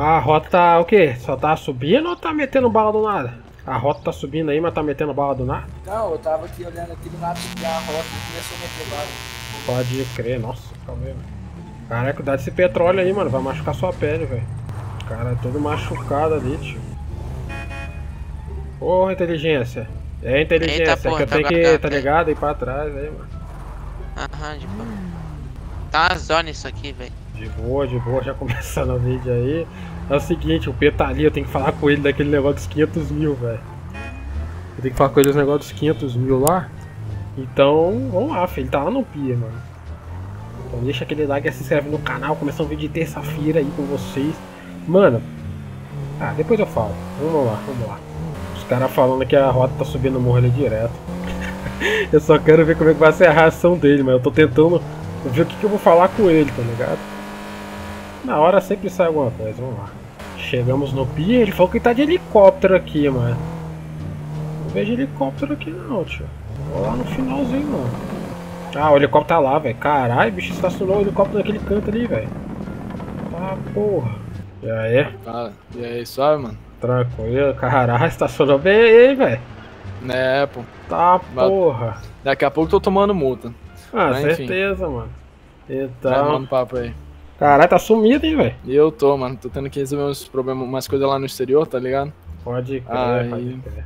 Mas a rota tá o quê? Só tá subindo ou tá metendo bala do nada? A rota tá subindo aí, mas tá metendo bala do nada? Não, eu tava aqui olhando aqui do nada e a rota e começou a meter bala. Pode crer, nossa, calma aí, velho. Caraca, cuidado desse petróleo aí, mano. Vai machucar sua pele, velho. Cara, é todo machucado ali, tio. Porra, inteligência. É inteligência, Eita, que porra, eu tá tenho que, tá né? ligado? Ir pra trás aí, mano. Aham, de boa. Tá uma zona isso aqui, velho. De boa, de boa, já começando o vídeo aí. É o seguinte, o P tá ali, eu tenho que falar com ele daquele negócio dos 500 mil, velho. Eu tenho que falar com ele dos negócios dos 500 mil lá. Então, vamos lá, filho. Ele tá lá no Pia, mano. Então deixa aquele like se inscreve no canal. Começando um vídeo de terça-feira aí com vocês. Mano, ah, depois eu falo. Vamos lá, vamos lá. Os caras falando que a rota tá subindo o morro ali direto. eu só quero ver como é que vai ser a reação dele, mas eu tô tentando ver o que, que eu vou falar com ele, tá ligado? Na hora sempre sai alguma coisa, vamos lá. Chegamos no pier, ele falou que tá de helicóptero aqui, mano. Não vejo helicóptero aqui não, tio. Vou lá no finalzinho, mano. Ah, o helicóptero tá lá, velho. Caralho, bicho estacionou o helicóptero naquele canto ali, velho. Tá, porra. E aí? Fala. E aí, suave, mano? Tranquilo, caralho, estacionou bem aí, velho. Né, pô. Tá, porra. Daqui a pouco tô tomando multa. Ah, Mas, certeza, mano. Tá Então. mandando papo aí. Caralho, tá sumido, hein, velho. E eu tô, mano. Tô tendo que resolver uns problemas, umas coisas lá no exterior, tá ligado? Pode crer, Aí. pode crer.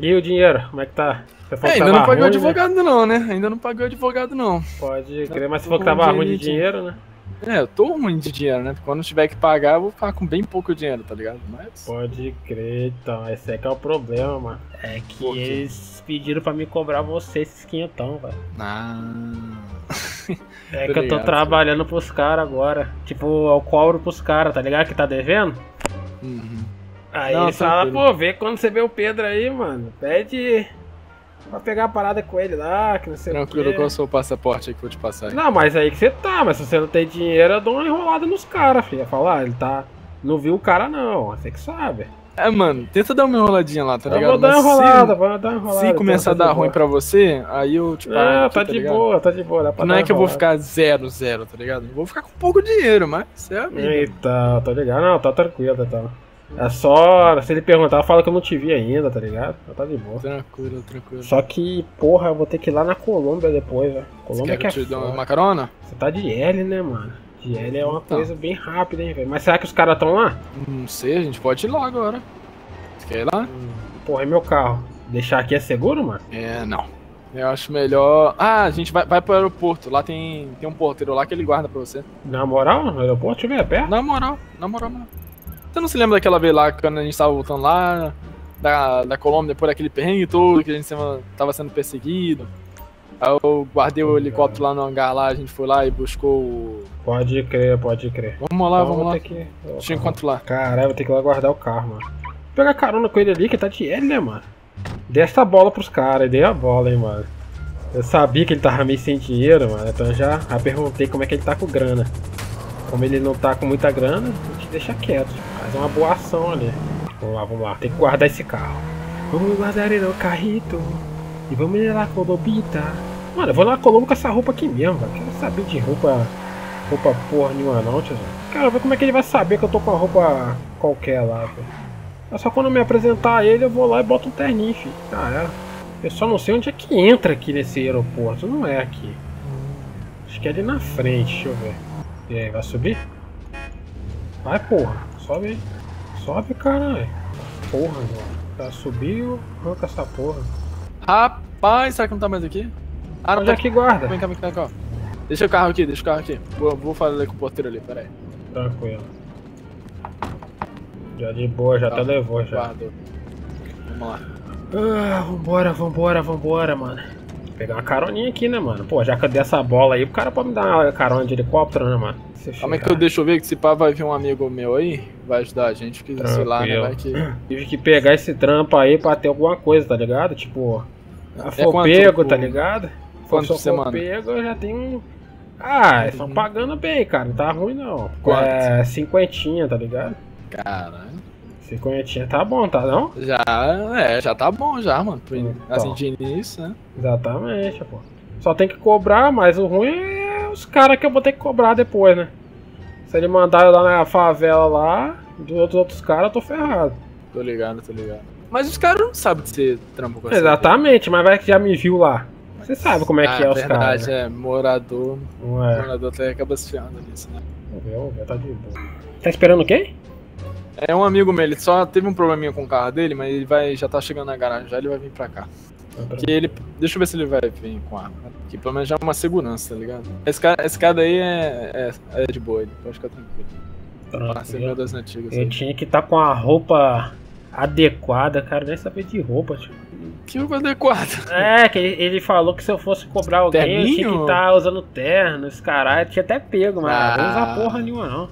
E o dinheiro, como é que tá? Você falou É, que ainda tava não paguei o ruim, né? advogado não, né? Ainda não paguei o advogado não. Pode crer, mas você falou que tava ruim de dinheiro, né? É, eu tô ruim de dinheiro, né? Quando tiver que pagar, eu vou ficar com bem pouco dinheiro, tá ligado? Mas. Pode crer, então. Esse é que é o problema, mano. É que eles pediram pra me cobrar você esses quinhentão, velho. Ah. É que eu tô trabalhando pros caras agora. Tipo, eu cobro pros caras, tá ligado? Que tá devendo. Uhum. Aí Não, falam, tranquilo. pô, vê quando você vê o Pedro aí, mano. Pede pra pegar a parada com ele lá, que não sei Tranquilo, o quê. qual é o seu passaporte aí que eu vou te passar aí? Não, mas aí que você tá, mas se você não tem dinheiro, eu dou uma enrolada nos caras, filho. Falar, ah, ele tá. Não viu o cara não, você que sabe. É, mano, tenta dar uma enroladinha lá, tá eu ligado? vou dar uma enrolada, vou dar uma enrolada. Se começar a então, dar tá de ruim boa. pra você, aí eu pago. Não, aqui, tá de ligado? boa, tá de boa. Dá Não dar é que eu vou ficar zero, zero, tá ligado? Eu vou ficar com pouco dinheiro, mas é a vida. Eita, tá ligado? Não, tá tranquilo, então. É só. Se ele perguntar, fala que eu não te vi ainda, tá ligado? Tá de boa. Tranquilo, tranquilo. Só que, porra, eu vou ter que ir lá na Colômbia depois, velho. Você Colômbia quer que é eu te foda. uma carona? Você tá de L, né, mano? L é uma Então. coisa bem rápida, hein, velho. Mas será que os caras tão lá? Não sei, a gente pode ir lá agora. Você quer ir lá? Porra, é meu carro. Deixar aqui é seguro, mano? É, não. Eu acho melhor. Ah, a gente vai, vai pro aeroporto. Lá tem, tem um porteiro lá que ele guarda pra você. Na moral, no aeroporto, deixa eu ver, é perto? Na moral, na moral, mano. Você não se lembra daquela vez lá quando a gente tava voltando lá da, da Colômbia depois daquele perrengue todo, que a gente tava sendo perseguido? Aí eu guardei o helicóptero lá no hangar lá, a gente foi lá e buscou o. Pode crer, pode crer. Vamos lá, Então vamos lá. que. Te encontro lá. Caralho, vou ter que ir lá guardar o carro, mano. Vou pegar carona com ele ali, que tá de L, né, mano? Dei essa bola pros caras, dei a bola, hein, mano. Eu sabia que ele tava meio sem dinheiro, mano, então eu já, já perguntei como é que ele tá com grana. Como ele não tá com muita grana, a gente deixa quieto. Faz uma boa ação ali. Vamos lá, vamos lá. Tem que guardar esse carro. Vamos guardar ele no carrito. E vamos ir lá com o Lobita. Mano, eu vou na Colombo com essa roupa aqui mesmo, velho. Quero saber de roupa. Roupa porra nenhuma não. Quero ver como é que ele vai saber que eu tô com a roupa qualquer lá, velho. É só quando eu me apresentar a ele, eu vou lá e boto um terninho, filho. Ah, é. Eu só não sei onde é que entra aqui nesse aeroporto. Não é aqui. Acho que é ali na frente, deixa eu ver. E aí, vai subir? Vai, porra. Sobe aí. Sobe, caralho. Porra, mano. Já subiu, arranca essa porra. Rapaz, será que não tá mais aqui? Ah, não Onde tá é que guarda? Vem cá, vem cá, vem cá. Deixa o carro aqui, deixa o carro aqui. Vou, vou falar com o porteiro ali, pera aí. Tranquilo. Já de boa, já Tá. até levou já. Guarda. Vamos lá. Ah, vambora, vambora, vambora, mano. Vou pegar uma caroninha aqui, né, mano? Pô, já que eu dei essa bola aí, o cara pode me dar uma carona de helicóptero, né, mano? Calma aí que eu deixo eu ver que se pá vai vir um amigo meu aí, vai ajudar a gente, que sei lá, né, Tranquilo. vai que... Tive que pegar esse trampo aí pra ter alguma coisa, tá ligado? Tipo, a É for quanto pego, tá ligado? quanto por semana? eu já tenho. Ah, estão pagando bem, cara. Não tá ruim não. Quanto? É, cinquentinha, tá ligado? Caralho. Cinquentinha tá bom, tá não? Já, é, já tá bom já, mano. Então. Assim, de início, né? Exatamente, pô. Só tem que cobrar, mas o ruim é os caras que eu vou ter que cobrar depois, né? Se ele mandar eu lá na favela lá, Dos outros, outros caras, eu tô ferrado. Tô ligado, tô ligado. Mas os caras não sabem que você trampa com Exatamente, mas vai que já me viu lá. Você sabe como é que ah, é os verdade, caras. né? é. Morador. Não é? Morador até acaba se fiando nisso, né? Ver, tá de boa. Tá esperando quem? É um amigo meu, ele só teve um probleminha com o carro dele, mas ele vai, já tá chegando na garagem, já ele vai vir pra cá. Que ele, deixa eu ver se ele vai vir com arma. Que pelo menos já é uma segurança, tá ligado? Esse cara, esse cara aí é, é, é de boa, ele pode ficar tranquilo. Parceiro meu das antigas. Eu aí. tinha que estar com a roupa adequada, cara, nem saber de roupa, tio. Que roupa adequado. É, que ele, ele falou que se eu fosse cobrar alguém, eu tinha que Terninho? estar usando terno, esse caralho. Tinha até pego, mas Ah. não usar porra nenhuma, não.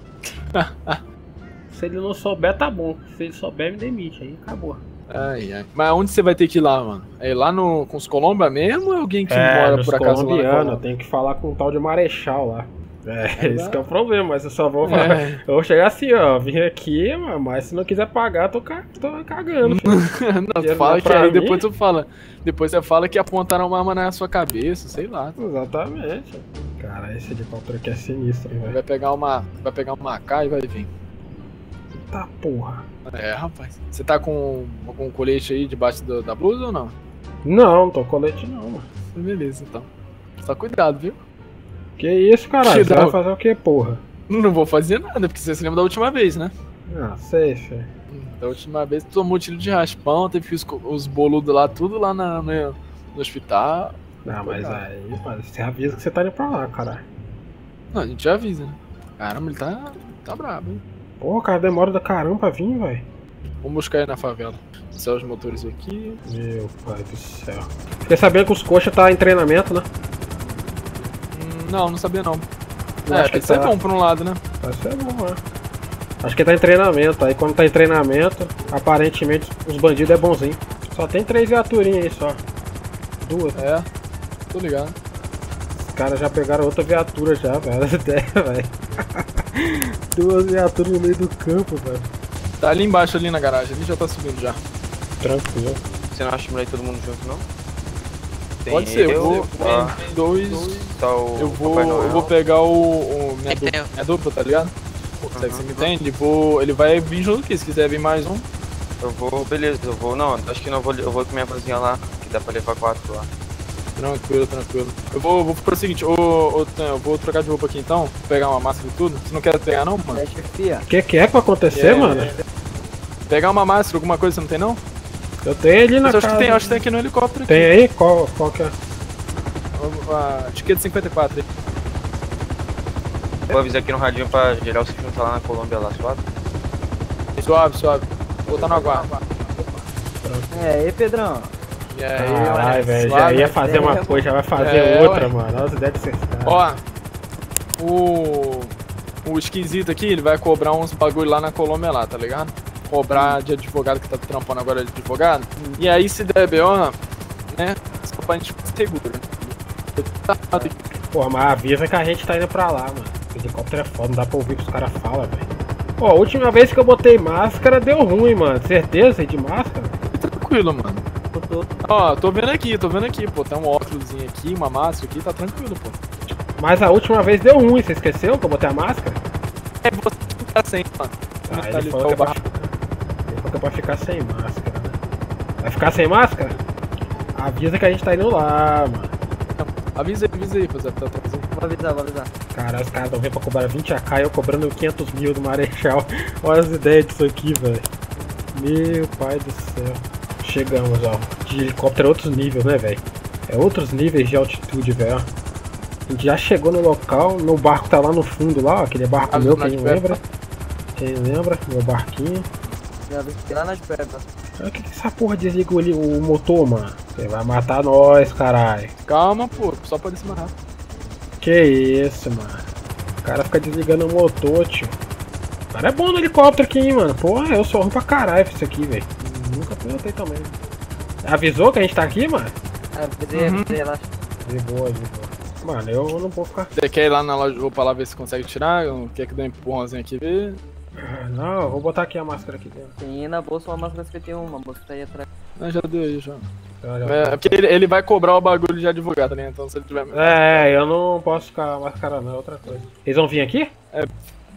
se ele não souber, tá bom. Se ele souber, me demite. Aí acabou. Ai, ai. Mas onde você vai ter que ir lá, mano? É lá no, com os Colomba mesmo ou é alguém que é, mora por acaso lá eu tenho que falar com um tal de Marechal lá. É, É, esse que é o problema, mas eu só vou falar. É. Eu vou chegar assim, ó, vim aqui, mas se não quiser pagar, tô, ca... tô cagando. não, tu fala dá que pra aí mim? depois tu fala. Depois você fala que apontaram uma arma na sua cabeça, sei lá. Exatamente. Cara, esse helicóptero aqui é sinistro, velho. Vai pegar uma. Vai pegar uma AK e vai vir. Tá porra. É, rapaz. Você tá com algum colete aí debaixo do- da blusa ou não? Não, não tô colete não, mano. Beleza, então. Só cuidado, viu? Que isso, caralho? Você vai fazer o que, porra? Não vou fazer nada, porque você se lembra da última vez, né? Ah, sei, sei. Da última vez tu tomou tiro de raspão, teve que os, os boludos lá, tudo lá na- no, no hospital. Não, mas Cuidado. aí, mano, você avisa que você tá indo pra lá, caralho. Não, a gente já avisa, né? Caramba, ele tá, tá brabo, hein? Porra, cara, demora da caramba pra vir, velho. Vamos buscar aí na favela. Céu os motores aqui. Meu pai do céu. Fiquei sabendo que os coxa tá em treinamento, né? Não, não sabia não. Eu é, acho que isso é tá. bom por um lado, né? Vai ser bom, né? Acho que tá em treinamento. Aí quando tá em treinamento, aparentemente os bandidos é bonzinho. Só tem três viaturinhas aí só. Duas. É, tô ligado. Os caras já pegaram outra viatura já, velho. Até, velho. Duas viaturas no meio do campo, velho. Tá ali embaixo, ali na garagem, ali já tá subindo já. Tranquilo. Você não acha melhor ir todo mundo junto, não? Tem Pode ser, eu vou. tem dois. tá o Eu vou, eu vou pegar o, o minha, dupla, minha dupla, tá ligado? Será que você Uhum. me entende? Vou, ele vai vir junto aqui, se quiser vir mais um. Eu vou, beleza, eu vou. Não, acho que não vou. Eu vou com minha vozinha lá, que dá pra levar quatro lá. Tranquilo, tranquilo. Eu vou, vou pro seguinte, ô, ô eu vou trocar de roupa aqui então, pegar uma máscara e tudo. Você não quer pegar não, mano? O que, que é que vai acontecer, É, mano? Pegar uma máscara, alguma coisa você não tem não? Eu tenho ali na Mas eu acho casa. que tem, acho que tem aqui no helicóptero. Tem aí? Qual, qual que é? Aqui. A etiqueta 54 aí. Vou avisar aqui no radinho pra geral se juntar lá na Colômbia lá, suave. Suave, suave. Vou botar no aguardo. É, e Pedrão? E aí, Caralho, velho. Já ia fazer uma é, coisa, já vai fazer É, outra, ué. mano. Nossa, deve ser cara. Ó, o. O esquisito aqui, ele vai cobrar uns bagulho lá na Colômbia lá, tá ligado? Cobrar de advogado que tá trampando agora de advogado. E aí se der BO, né? Só pra gente ficar seguro. Tá, Pô, mas avisa que a gente tá indo pra lá, mano. O helicóptero é foda, não dá pra ouvir o que os caras falam, velho. Pô, a última vez que eu botei máscara deu ruim, mano. Certeza aí de máscara? tranquilo, mano. Ó, tô vendo aqui, tô vendo aqui, pô. Tem um óculos aqui, uma máscara aqui, tá tranquilo, pô. Mas a última vez deu ruim, você esqueceu que eu botei a máscara? É, você tá sem, mano. Ah, ele falou, tá que é o pra, pra ficar sem máscara, né? Vai ficar sem máscara? Avisa que a gente tá indo lá, mano. Avisa aí, avisa aí. Tá, tá, tá. Vou avisar, vou avisar. Caralho, os caras tão vindo pra cobrar 20 AK e eu cobrando 500 mil do Marechal. Olha as ideias disso aqui, velho. Meu pai do céu. Chegamos, ó. De helicóptero é outros níveis, né, velho? É outros níveis de altitude, velho. A gente já chegou no local, meu barco tá lá no fundo, lá, ó. Aquele barco meu, quem lembra? Quem lembra? Meu barquinho. Já vi lá nas pedras. Olha que que essa porra desliga o, li- o motor, mano. Você vai matar nós, caralho. Calma, pô. Só mais rápido. Que isso, mano. O cara fica desligando o motor, tio. O cara é bom no helicóptero aqui, hein, mano. Porra, eu sou ruim pra caralho pra isso aqui, velho. Nunca pilotei também. Avisou que a gente tá aqui, mano? É, avisei, Uhum. avisei, relaxa. De boa, de boa. Mano, eu não vou ficar. Você quer ir lá na loja de roupa lá ver se consegue tirar? Quer que dê um empurrãozinho aqui ver? Não, eu vou botar aqui a máscara aqui dentro. Tem na bolsa uma máscara 51, uma bolsa que tá aí atrás. Não, já deu aí, já. Olha, É, porque ele, ele vai cobrar o bagulho de advogado, né? Então se ele tiver. É, eu não posso ficar máscara não, é outra coisa. Eles vão vir aqui?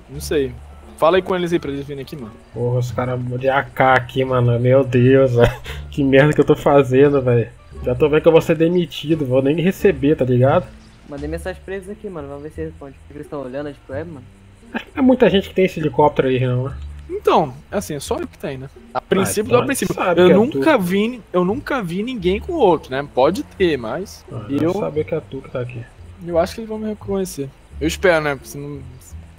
Não sei. Fala aí com eles aí pra eles virem aqui, mano. Porra, os caras de AK aqui, mano. Meu Deus, velho. Que merda que eu tô fazendo, velho. Já tô vendo que eu vou ser demitido, vou nem receber, tá ligado? Mandei mensagem pra eles aqui, mano. Vamos ver se responde. Eles estão olhando a Deep Web, mano. Acho que não é muita gente que tem esse helicóptero aí, não, né? Então, assim, é só eu que tem, né? A princípio, então a princípio. sabe Eu é nunca vi, eu nunca vi ninguém com outro, né? Pode ter, mas Ah, eu, saber que é tu que tá aqui. eu acho que eles vão me reconhecer. Eu espero, né? Se não,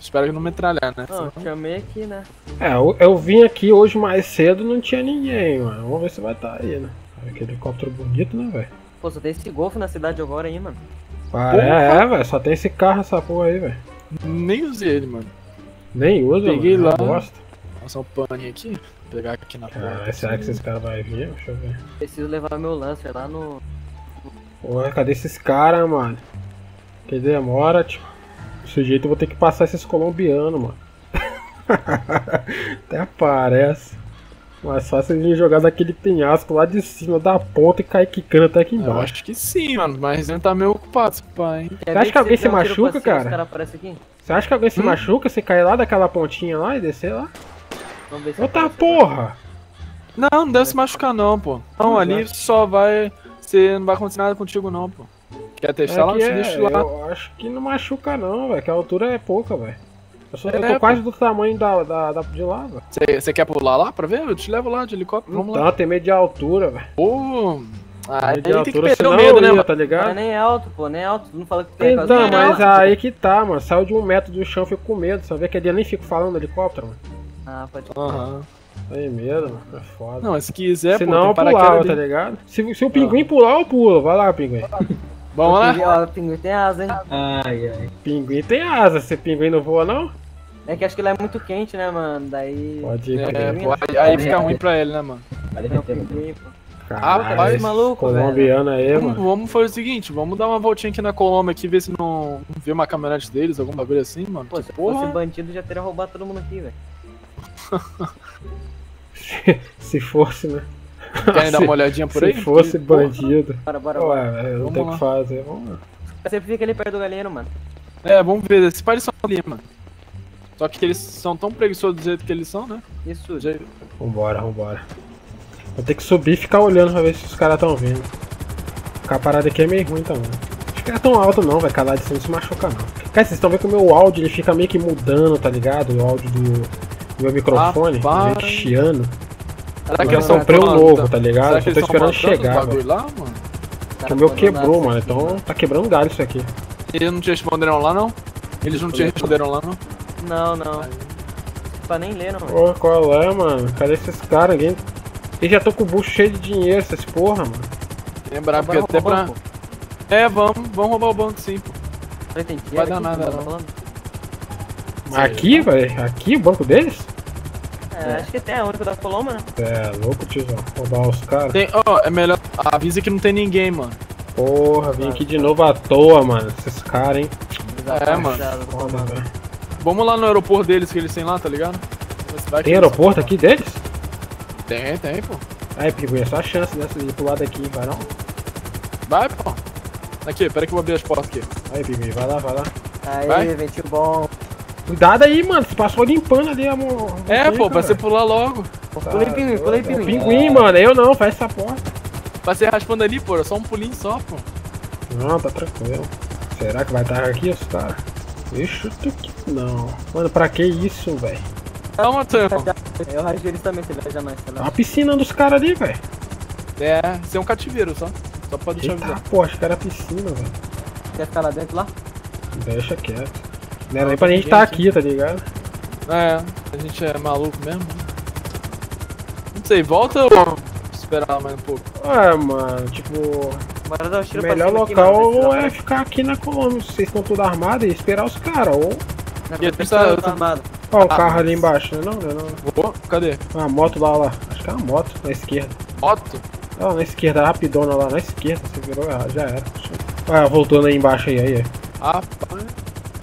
espero que não metralhar, né? Não, eu chamei aqui, né? É, eu, eu vim aqui hoje mais cedo não tinha ninguém, mano. Vamos ver se vai estar aí, né? Que helicóptero bonito, né, velho? Pô, só tem esse golfe na cidade agora aí, mano. Ah, é, é, velho. Só tem esse carro, essa porra aí, velho. Nem usei ele, mano. Nem usa, Peguei mano. lá. Gosto. Passar um paninho aqui. Vou pegar aqui na porta. será que esses caras vão vir? Deixa eu ver. Preciso levar meu Lancer lá no. Porra, cadê esses caras, mano? Que demora, tio. Desse jeito eu vou ter que passar esses colombianos, mano. Até parece. Mais fácil de jogar daquele penhasco lá de cima da ponta e cair quicando até aqui Eu embaixo. acho que sim, mano. Mas ele tá meio ocupado, pai, Você acha que alguém se machuca, cara? Aqui? Você acha que alguém se Hum? machuca se cair lá daquela pontinha lá e descer lá? Vamos ver se Outra porra! Não, não deve se machucar não, pô. Não, Pois ali é. só vai. Você não vai acontecer nada contigo não, pô. Quer testar lá? É Você é, deixa lá. eu acho que não machuca não, velho. Que a altura é pouca, velho. Eu, sou- eu É, tô quase do tamanho da, da, da- de lá. Você quer pular lá pra ver? Eu te levo lá de helicóptero. Vamos lá. Então, tem medo de altura, velho. Pô. Ah, Medo aí de tem que altura, perder o medo, eu né, ia, mano? tá Não é ligado? nem alto, pô, nem alto. Tu não fala que tem quase Então, mas alto. aí que tá, mano. Saiu de um metro do chão, fico com medo. Só vê que ali eu nem fico falando do helicóptero, mano. Ah, pode Aham. Tem medo, mano. É foda. Não, se quiser, Se pô, não, tem eu pulava, tá ligado? Se, se o pinguim pular, eu pulo. Vai lá, pinguim. Vamos lá? Ó, o pinguim tem asa, hein? Ai, ai. Pinguim tem asa. Se pinguim não voa, não? É que acho que lá é muito quente, né, mano? Daí. Pode ir, É, pô, aí, aí fica ruim pra ele, né, mano? Não, derreter, mano. pinguim, pô. Caralho, Rapaz, esse maluco, velho. colombiano aí, Vamos, mano. vamos fazer o seguinte, vamos dar uma voltinha aqui na Colômbia aqui, ver se não, vê uma caminhonete deles, algum bagulho assim, mano. Pô, se porra. fosse bandido já teria roubado todo mundo aqui, velho. Se fosse, né? Dar uma olhadinha por Se aí? fosse Que porra. bandido. Bora, bora, bora. Ué, não Vamos tem o que fazer. Vamos lá. Eu sempre fica ali perto do galinheiro, mano. É, vamos ver, esses pais são ali, mano. Só que eles são tão preguiçosos do jeito que eles são, né? Isso. Já- Vambora, vambora. Vou ter que subir e ficar olhando pra ver se os caras tão vindo. Ficar parado aqui é meio ruim também. Acho que não é tão alto não, vai calar de cima não se machuca não. Cara, vocês estão vendo que o meu áudio ele fica meio que mudando, tá ligado? O áudio do, do meu microfone, meio que chiando. Será Eu já tão comprei um plantando- novo, tá ligado? Será Eu que tô esperando chegar, bagulho lá, mano? Porque o meu quebrou, mano, então tá quebrando galho isso aqui. Eles não te responderam lá, não? Eles não te responderam lá, não? Não, não. Pra nem ler, não, velho. Pô, qual é, mano? Cadê esses caras? Ninguém... Eles já tô com o bucho cheio de dinheiro, essas porra, mano. Lembrar, porque até pra... banco. É, vamos, vamos roubar o banco sim, pô. Dinheiro Vai dar aqui, nada, que eu não. aqui, velho? Aqui, o banco deles? É, acho que tem, é o único da Colômbia, né? É, louco, tiozão. Roubar os caras. Tem, ó, é melhor... Avisa que não tem ninguém, mano. Porra, vim aqui de novo à toa, mano. Esses caras, hein? É, mano. Foda, roubar. velho. Vamos lá no aeroporto deles que eles têm lá, tá ligado? Tem que- aeroporto aqui deles? Tem, tem, pô. Aí, Pinguim, é só a chance dessa de ir pro lado aqui, vai não? Vai, pô. Aqui, pera que eu vou abrir as portas aqui. Aí, Pinguim, vai lá, vai lá. Aí, Vai. bom. Cuidado aí, mano. Você passou limpando ali, amor. É, pô, pra você pular logo. Pulei pinguim, pulei pinguim. pinguim, mano. Eu não, faz essa porta. Pra você raspando ali, pô, é só um pulinho só, pô. Não, tá tranquilo. Será que vai estar aqui os caras? Deixa eu que não. Mano, pra que isso, velho? Calma, Tão. Eu rachei eles também, se viajar mais, sei Tá lá. uma piscina dos caras ali, velho. É, isso é um cativeiro só. Só pra deixar Eita, avisar. pô, acho que era piscina, velho. Quer ficar lá dentro lá? Deixa quieto. Não era nem pra gente estar aqui, tá ligado? É, a gente é maluco mesmo. Não sei, volta ou esperar mais um pouco? Ué, mano, tipo, Bora dar o o tiro melhor aqui, local se dá é ficar aqui na Colômbia. Se vocês estão tudo armados e esperar os caras. Ou. Não, E pra tá- tá- tá armado. Ó, o Ah, carro ali embaixo, não é não? Não é não. Vou? Cadê? Ah, a moto lá, lá. Acho que é uma moto na esquerda. Moto? Ah, na esquerda, rapidona lá, na esquerda. Você virou errado, já era. Ah, voltando aí embaixo aí, aí. aí. Rapaz.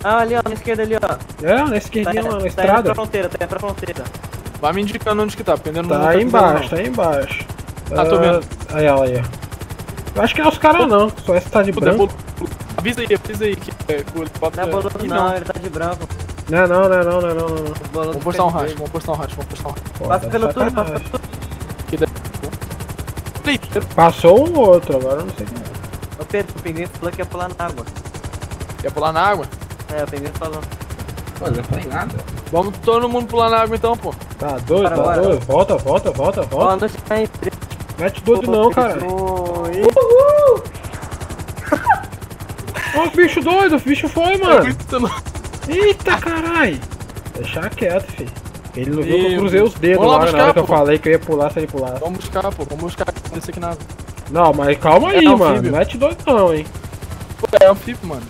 Ah, ali, ó, na esquerda ali, ó. É, na Tá, esquerdinha lá, na tá indo estrada. pra fronteira, tá indo pra fronteira. Vai me indicando onde que tá, dependendo do Tá aí embaixo, tá aí embaixo. Ah, tô vendo. Aí ela aí, ó. Eu acho que não é os caras não, só esse tá de não. branco. Puder, Avisa aí, avisa aí que é, o helicóptero Não é é- boludo Ih, não, ele tá de branco. Não, não, não, não, não, não, não. Vamos postar um racha, vamos postar um racha, vamos postar um racha. Passa tá pelo túnel, passa sacanagem. Passou. Passou um outro, agora eu não sei quem é. Ô Pedro, o pinguim falou que ia pular na água. Quer pular na água? É, o pinguim falou. Pô, não falei nada. Vamos todo mundo pular na água então, pô. Tá doido, tá bora. doido. Volta, volta, volta, volta. tá. Mete doido não, cara. Oi. Ó, o bicho doido, o bicho foi, mano. Eita, carai. Deixar quieto, filho. Ele não viu que eu cruzei os dedos vamos lá lá na buscar, hora que eu falei que eu ia pular sem pular. Vamos buscar, pô. Vamos buscar esse aqui na água. Não, mas calma aí, É mano. Não mete doido não, hein. Pô, é anfíbio, mano.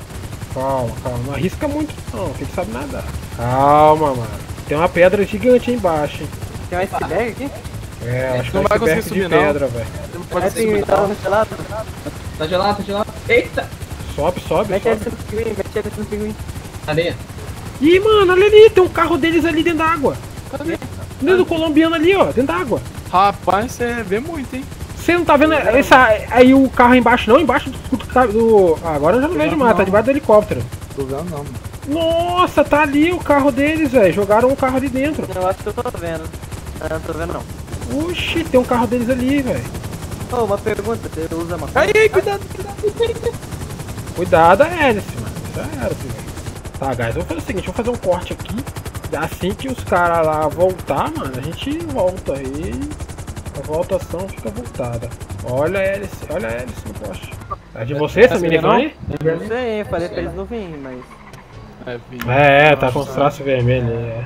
Calma, calma. Não arrisca muito não, que ele sabe nadar. Calma, mano. Tem uma pedra gigante aí embaixo, hein. Tem um iceberg aqui? É, acho que Não vai conseguir subir, de não. pedra, velho. Não pode É pinguim, subir, tá gelado? Tá gelado, tá gelado. Eita! Sobe, sobe, Mete sobe. ele no pinguim, mete no pinguim. Areia. Ih, mano, olha ali, tem um carro deles ali dentro da água. Cadê? Dentro do colombiano ali, ó, dentro da água. Rapaz, você vê muito, hein? Você não tá vendo essa, aí o carro embaixo não? Embaixo do... do, do ah, agora eu já não vejo mais, tá debaixo do helicóptero. Tô vendo não, mano. Nossa, tá ali o carro deles, velho. Jogaram o carro ali dentro. Eu acho que eu tô vendo. Ah, não tô vendo não. Oxi, tem um carro deles ali, velho. Ô, uma pergunta, você usa uma Aí, aí, cuidado. Cuidado, a hélice, mano. Já era, filho. Tá, guys, eu vou fazer o seguinte, eu vou fazer um corte aqui. Assim que os caras lá voltar, mano, a gente volta aí. A voltação fica voltada. Olha a hélice, olha a hélice no poste. É de você essa minivan aí? Não sei, eu falei pra eles não virem, mas... É. É, é, tá com os traços vermelhos aí, é.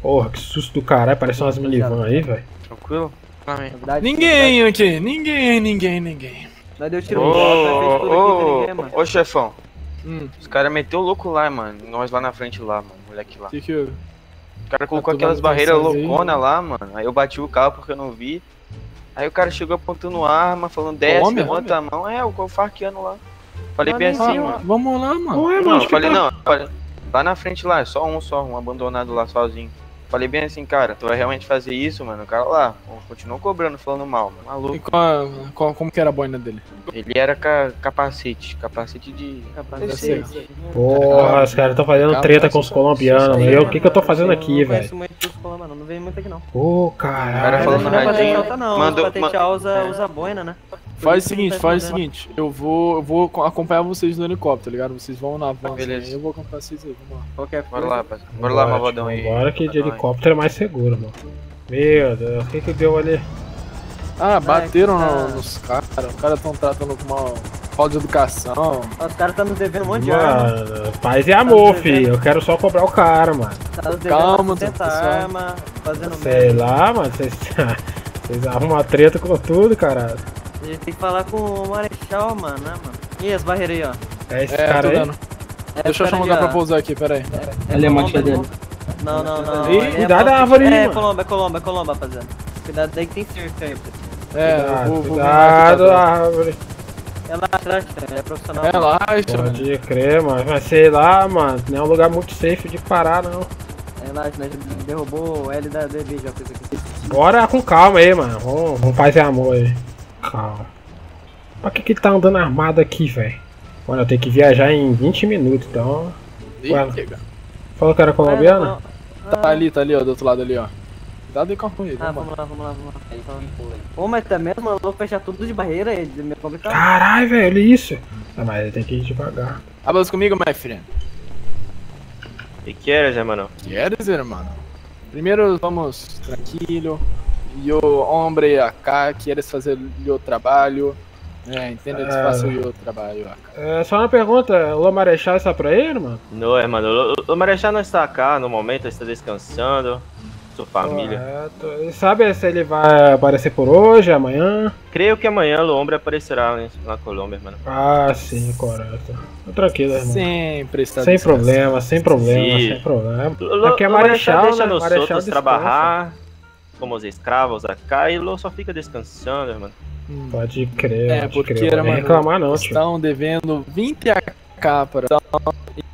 Porra, que susto do caralho, parece umas minivan aí, velho. Tranquilo? Verdade, Ninguém aqui, ninguém, ninguém, ninguém. Nós deu tiro tem ninguém, ô, mano. ô, chefão. Hum, Os caras meteu o louco lá, mano. Nós lá na frente lá, mano. Moleque lá. que que eu... O cara colocou Tá aquelas barreiras aí. loucona lá, mano. Aí eu bati o carro porque eu não vi. Aí o cara chegou apontando arma, falando desce, levanta a mão. É, o farqueando lá. Falei Mano, bem assim, mano. vamos lá, mano. Não, mano, eu falei, tá- não, falei, lá na frente lá, é só um só, um abandonado lá sozinho. Falei bem assim, cara, tu vai realmente fazer isso, mano? O cara lá, continuou cobrando, falando mal, mano. E Maluco. qual, qual- como que era a boina dele? Ele era ca capacete, capacete de. Deve Porra, os caras tão fazendo treta com os colombianos. é- o que que eu tô fazendo aqui, não velho? conheço muito dos colomanos, não veio muito aqui não. Ô, O cara caralho. falando Mas no não é radinho, patentear, não. mandou- Patentear usa, usa boina, né? Faz o seguinte, tá faz o seguinte, eu vou, eu vou co- acompanhar vocês no helicóptero, tá ligado? Vocês vão na van, Beleza. assim, eu vou acompanhar vocês aí, vamos lá. Qualquer Bora coisa. lá, rapaziada. Bora lá, malvadão aí. Bora que de Malvadão aí. helicóptero é mais seguro, mano. Meu Deus, o que que deu ali? Ah, bateram tá. no- nos caras, os caras estão tratando com uma falta de educação. Os caras tá nos devendo um monte de arma. Mano, paz e amor, filho. Eu quero só cobrar o cara, mano. Tá nos devendo Calma, 60 pessoal. arma, fazendo Sei lá, mano. Vocês vocês arrumam treta com tudo, caralho. A gente tem que falar com o Marechal, mano, né, mano? E as barreiras aí, ó. É esse É, cara aí? dando. É, Deixa eu chamar ali, lugar pra pousar aqui, pera aí. Ali é a Colomba, motinha dele. Não, não, não. Ih, é cuidado da árvore aí, É, mano. Colomba, é Colomba, é Colomba, rapaziada. Cuidado daí que tem cerca aí. pô. É, Cuidado, vou, cuidado, aqui, tá? árvore. Relaxa, relaxa, é profissional. Relaxa, mano. Pode crer, mano. Mas sei lá, mano. Não é um lugar muito safe de parar, não. Relaxa, nós derrubou o L da DB já aqui. Bora com calma aí, mano. Vamos, vamos paz e amor aí. Calma. Pra que que ele tá andando armado aqui, velho? Mano, eu tenho que viajar em 20 minutos, então. Chega. Falou que era colombiano? Tá ali, tá ali, ó, do outro lado ali, ó. Cuidado aí com a corrida, Ah, vamos lá. vamos lá, vamos lá, vamos lá. Aí, então, Pô, mas também os malucos fechar tudo de barreira aí, é meio complicado. Caralho, velho, olha isso. Ah, mas ele tem que ir devagar. Hablas comigo, my friend. ¿Y quieres, hermano? ¿Quieres, hermano? Primero vamos tranquilo. Yo, hombre, acá, quieres fazer o trabalho. É, entende? Eu Ah. faço o trabalho acá. É, só uma pergunta, o Marechal está por aí, mano? No, hermano. O, o Marechal não está acá no momento, está descansando. Sua família. Correto. E sabe se ele vai aparecer por hoje, amanhã? Creio que amanhã o homem aparecerá na Colômbia, hermano. Ah, sim, correto. Tranquilo, irmão. Sempre está Sem problema, sem problema, Sim. sem problema. Lo, Aqui é Marechal, deixa né? nós Marechal outros descansa. trabalhar como os escravos acá e Lo só fica descansando, hermano. Hum. Pode crer, É, pode porque crer. era, mano, reclamar não, tio. Estão devendo 20 AK. Então,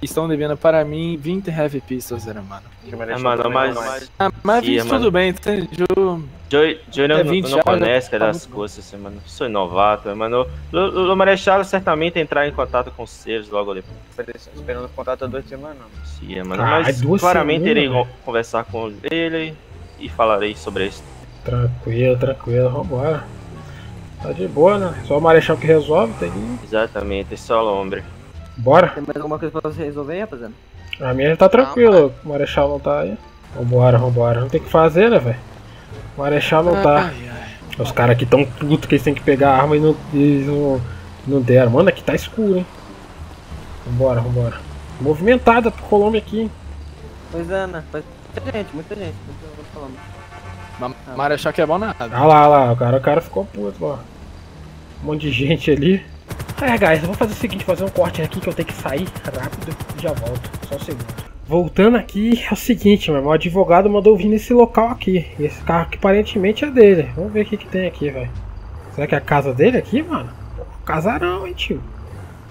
estão devendo para mim 20 heavy pistols, era, mano. É, mano, mas. mais. Ah, mas Sim, 20 mano. tudo bem, entendeu? Joy, Joy não, É não, 20 não já, conhece tá das coisas, assim, mano. Sou novato, mano. O, o, Marechal certamente entrar em contato com os seres logo depois. Esperando o contato há duas semanas. Sim, mano. Caralho, Mas claramente semanas, irei conversar com ele e falarei sobre isso. Tranquilo, tranquilo, vambora. Tá de boa, né? Só o Marechal que resolve, tem que... Exatamente, só homem. Bora. Tem mais alguma coisa pra você resolver aí, rapaziada? A minha já tá tranquilo, o Marechal não tá aí. Vambora, vambora. Não tem o que fazer, né, velho? O Marechal não tá. Ai, ai. Os caras aqui tão putos que eles têm que pegar a arma e não, e eles não, não deram. Mano, aqui tá escuro, hein? Vambora, vambora. Movimentada pro Colômbia aqui, hein? Pois é, né? Pois- Muita gente, muita gente. Muita gente falando. Ma- Marechal que é bom nada. Ah lá, ah lá, o cara, o cara ficou puto, ó. Um monte de gente ali. É, guys, eu vou fazer o seguinte, fazer um corte aqui que eu tenho que sair rápido e já volto. Só um segundo. Voltando aqui, é o seguinte, meu, o advogado mandou vir nesse local aqui. E esse carro que aparentemente é dele. Vamos ver o que, que tem aqui, velho. Será que é a casa dele aqui, mano? Casarão, hein, tio.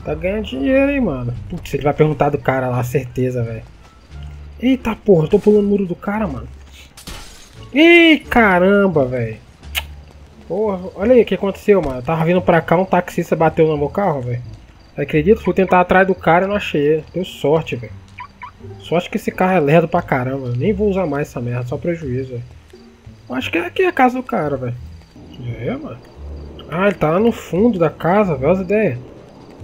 Tá ganhando dinheiro, hein, mano. Putz, ele vai perguntar do cara lá, certeza, velho. Eita porra, eu tô pulando o muro do cara, mano. Ih, caramba, velho. Porra, olha aí o que aconteceu, mano. Eu tava vindo pra cá, um taxista bateu no meu carro, velho. Acredito, fui tentar atrás do cara e não achei ele. Deu sorte, velho. Sorte que esse carro é lerdo pra caramba. Eu Nem vou usar mais essa merda, só prejuízo, velho. Acho que é aqui a casa do cara, velho. É, mano. Ah, ele tá lá no fundo da casa, velho. Olha as ideias.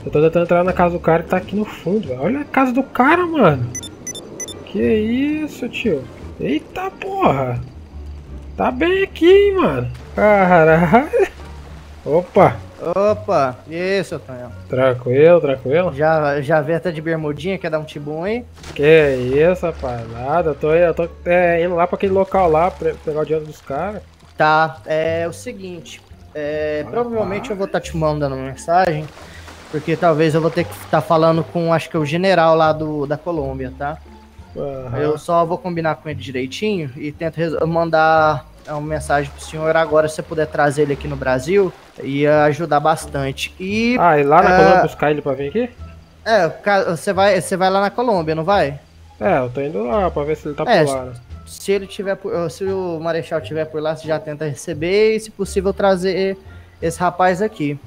Eu tô tentando entrar na casa do cara e tá aqui no fundo, velho. Olha a casa do cara, mano. Que isso, tio. Eita porra. Tá bem aqui, hein, mano. Caralho. Opa. Opa, isso, Tonhão. Tranquilo, tranquilo. Já, já vê até de bermudinha, quer dar um tibum aí? Que isso, rapaz. Nada, eu tô, eu tô é, indo lá pra aquele local lá pra pegar o dinheiro dos caras. Tá, é o seguinte. é, provavelmente eu vou estar te mandando uma mensagem, porque talvez eu vou ter que estar falando com, acho que é o general lá do, da Colômbia, tá? Aham. Eu só vou combinar com ele direitinho e tento mandar uma mensagem pro senhor agora, se você puder trazer ele aqui no Brasil, ia ajudar bastante. E, Ah, e lá na Ah. Colômbia buscar ele pra vir aqui? é, você vai, você vai lá na Colômbia, não vai? É, eu tô indo lá pra ver se ele tá É, por lá. né? Se ele tiver, por- se o Marechal tiver por lá, você já tenta receber e, se possível, trazer esse rapaz aqui.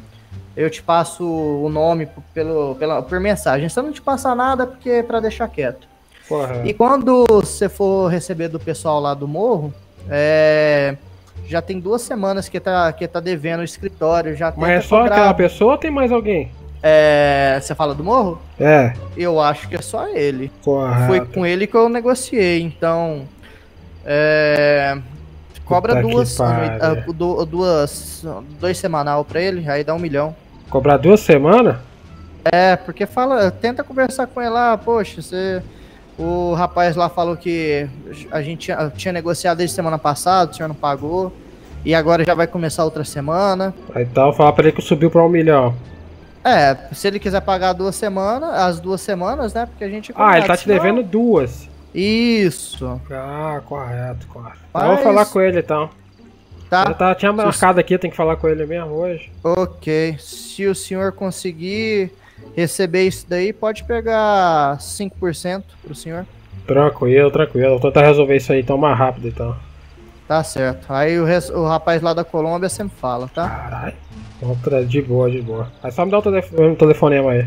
Eu te passo o nome pelo, pela, por mensagem. Se eu não te passar nada, porque é pra deixar quieto. Porra. E quando você for receber do pessoal lá do morro, é, já tem duas semanas que tá, que tá devendo o escritório. Já Mas é só cobrar- aquela pessoa ou tem mais alguém? É, você fala do morro? É, Eu acho que é só ele. porra. Foi com ele que eu negociei, então. É, cobra Puta duas, ah, du- duas. Dois semanal pra ele, aí dá um milhão. Cobrar duas semanas? É, porque fala, tenta conversar com ele lá, poxa, você. O rapaz lá falou que a gente tinha, tinha negociado desde semana passada, o senhor não pagou. E agora já vai começar outra semana. Aí tal, falar pra ele que subiu pra um milhão. É, se ele quiser pagar duas semanas, as duas semanas, né? Porque a gente. Ah, ele tá te devendo duas. Isso. Ah, correto, correto. Mas- Eu vou falar com ele então. Tá. Eu tava, tinha marcado aqui, tem que falar com ele mesmo hoje. Ok. Se o senhor conseguir receber isso daí, pode pegar 5% pro senhor. Tranquilo, tranquilo. Vou tentar resolver isso aí então mais rápido então. Tá certo. Aí o, res- o rapaz lá da Colômbia sempre fala, tá? Caralho. Outra de boa, de boa. Aí só me dá o telefone, um telefonema aí.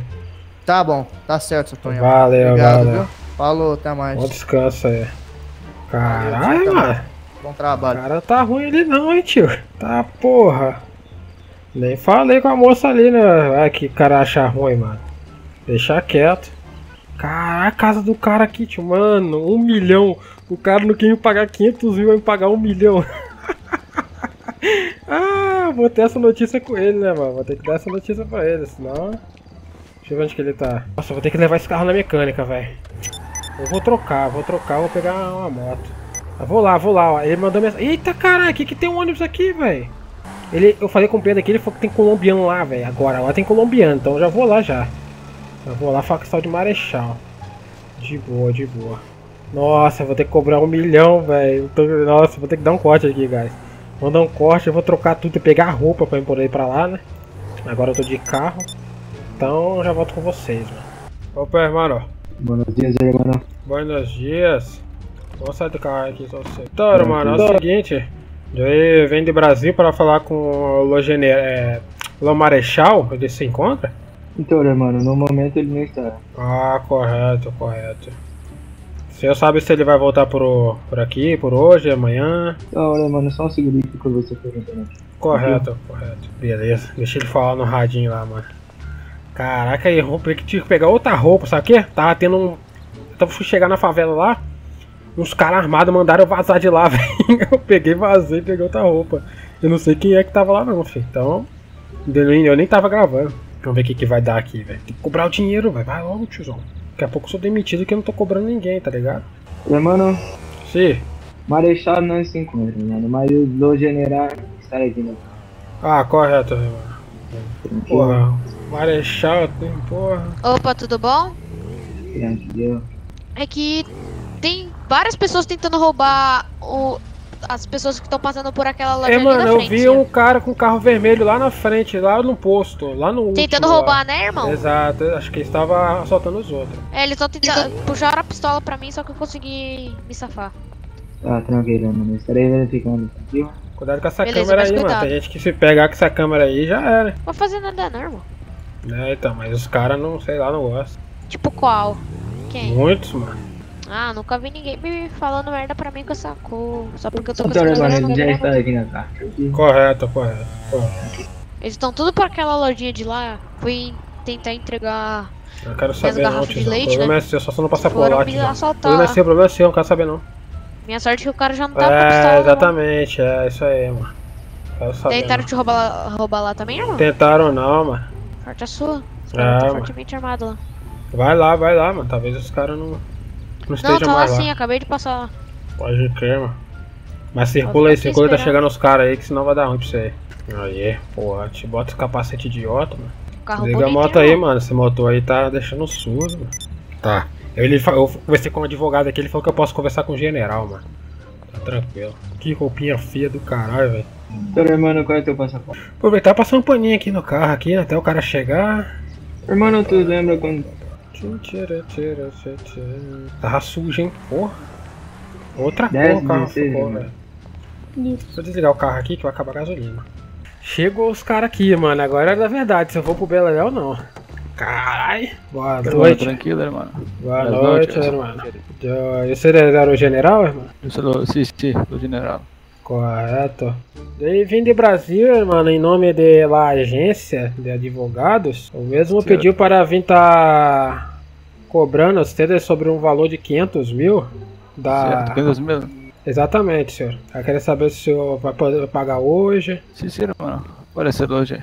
Tá bom, tá certo, seu Tonhão. Valeu, Obrigado, valeu. viu? Falou, até mais. Bom descanso aí. Caralho, mano. Bom O trabalho. cara tá ruim ali não, hein, tio. Tá porra. Nem falei com a moça ali, né? Ai, que cara achar ruim, mano. Deixa quieto. Caraca, a casa do cara aqui, tio. Mano, um milhão. O cara não queria pagar 500 mil, vai pagar um milhão. ah, vou ter essa notícia com ele, né, mano? Vou ter que dar essa notícia pra ele, senão... Deixa eu ver onde que ele tá. Nossa, vou ter que levar esse carro na mecânica, velho. Eu vou trocar, vou trocar, vou pegar uma moto. Eu vou lá, vou lá, ó. Ele mandou mensagem. Eita caralho, aqui que tem um ônibus aqui, velho. Ele, eu falei com o Pedro aqui, ele falou que tem colombiano lá, velho. Agora, lá tem colombiano, então eu já vou lá já. Eu vou lá falar de Marechal. De boa, de boa. Nossa, vou ter que cobrar um milhão, velho. Nossa, vou ter que dar um corte aqui, guys. Vou dar um corte, eu vou trocar tudo e pegar a roupa pra eu poder ir pra lá, né? Agora eu tô de carro. Então já volto com vocês, mano. Opa, irmão. Buenos dias, hermano. Buenos dias. Vamos sair do carro aqui só você. Então, irmão, é o seguinte. Eu venho de Brasil para falar com o Lo, Gene... é, Lo Marechal. Ele se encontra? Então, hermano, no momento ele não está. Ah, correto, correto. O senhor sabe se ele vai voltar por, por aqui, por hoje, amanhã? Então, hermano, só um segundinho que você perguntando aqui. Correto, correto. Beleza, deixa ele falar no radinho lá, mano. Caraca, aí, roupa que tinha que pegar outra roupa, sabe o quê? Tava tendo um. Fui chegar na favela lá, uns caras armados mandaram eu vazar de lá, velho. Eu peguei, vazei, peguei outra roupa. Eu não sei quem é que tava lá não, filho. Então. Eu nem tava gravando. Vamos ver o que, que vai dar aqui, velho. Tem que cobrar o dinheiro, velho. Vai logo, tiozão. Daqui a pouco eu sou demitido que eu não tô cobrando ninguém, tá ligado? Hermano, Sim. Marechal não se encontra, mano, mas o do general está aqui, né? Ah, correto, mano. Porra. Marechal, tem porra. Opa, tudo bom? Tranquilo. É que tem várias pessoas tentando roubar o, as pessoas que estão passando por aquela loja É, ali mano, na eu frente. vi um cara com carro vermelho lá na frente, lá no posto, lá no Tentando último lá. roubar, né, irmão? Exato, acho que ele estava assaltando os outros. É, eles estão tentando. Puxaram a pistola pra mim, só que eu consegui me safar. Tá tranquilo, mano. Estarei verificando, tranquilo? Cuidado com essa Beleza, câmera aí, mano. cuidado. Tem gente que se pegar com essa câmera aí já era. Vou fazer nada não, irmão. É, então, mas os caras não, sei lá, não gostam. Tipo qual? Quem? Muitos, mano. Ah, nunca vi ninguém me falando merda pra mim com essa cor. Só porque eu tô com Então, essa hermano, câmera ele já no está aqui na carta. tranquilo? Correto, correto. correto. Eles estão tudo pra aquela lojinha de lá. Fui tentar entregar. Eu quero saber não, garrafas de tiozão. O leite, problema né? é seu, só você não passar por lá, me. O problema é seu, o problema é seu, não quero saber não. Minha sorte é que o cara já não tava com pistola. É, né, exatamente, é isso aí, mano. Quero saber. Tentaram não. te roubar lá, roubar lá também, irmão? Tentaram não, mano. Sorte a sua. Os caras estão mano. fortemente armados lá. Vai lá, vai lá, mano. Talvez os caras não, não Não, tá lá mais sim, lá. acabei de passar. Pode crer, mano. Mas circula aí, circula tá chegando os caras aí, que senão vai dar ruim pra você. Aí, porra, te bota o capacete idiota, mano. Carro Liga a moto aí, irmão. mano. Esse motor aí tá deixando surdo, mano. Tá. Ele, fa- eu conversei com um advogado aqui, ele falou que eu posso conversar com o general, mano. Tá tranquilo. Que roupinha feia do caralho, velho. Então, hermano, qual é o teu passaporte? Aproveitar e passar um paninho aqui no carro, aqui, até o cara chegar. Hermano, tu lembra quando... Tava sujo, hein? Porra. Outra cor o carro ficou, mano. velho. Deixa eu desligar o carro aqui que vai acabar a gasolina. Chegou os caras aqui, mano. Agora é da verdade. Se eu vou pro Beleléu, não. Carai. Boa Irmão, noite. tranquilo, hermano. Boa Boas noite, noches. irmão. Eu- Você era o general, irmão? Eu sou o sim, sim, do general. Correto. Daí vim de Brasil, mano, em nome de la agência de advogados. O mesmo Certo. pediu para vir tá cobrando vocês sobre um valor de 500 mil. Da... Certo, 500 mil? Exatamente, senhor. Eu queria saber se o senhor vai poder pagar hoje. Sim, sim, hermano. Pode ser hoje.